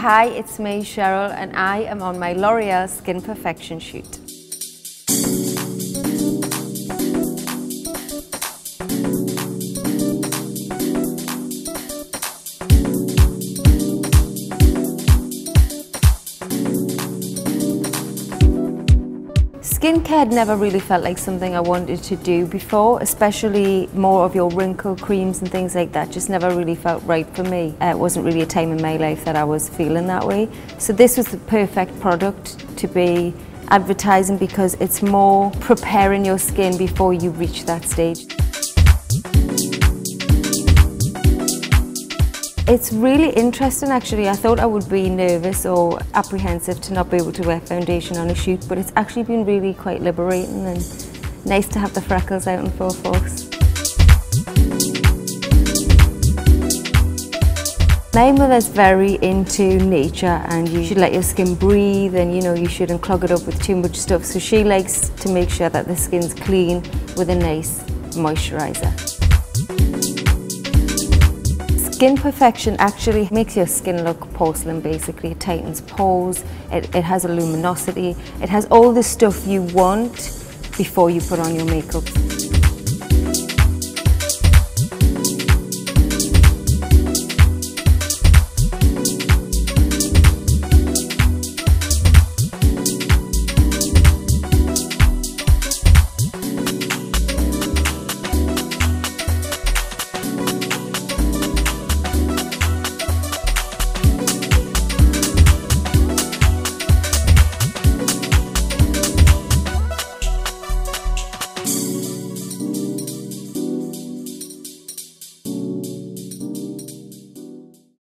Hi, it's me, Cheryl, and I am on my L'Oreal Skin Perfection shoot. Skincare never really felt like something I wanted to do before, especially more of your wrinkle creams and things like that just never really felt right for me. Uh, it wasn't really a time in my life that I was feeling that way. So this was the perfect product to be advertising because it's more preparing your skin before you reach that stage. It's really interesting actually. I thought I would be nervous or apprehensive to not be able to wear foundation on a shoot, but it's actually been really quite liberating and nice to have the freckles out in full force. My mother's very into nature and you should let your skin breathe and you know you shouldn't clog it up with too much stuff so she likes to make sure that the skin's clean with a nice moisturiser. Skin Perfection actually makes your skin look porcelain basically. It tightens pores, it, it has a luminosity, it has all the stuff you want before you put on your makeup.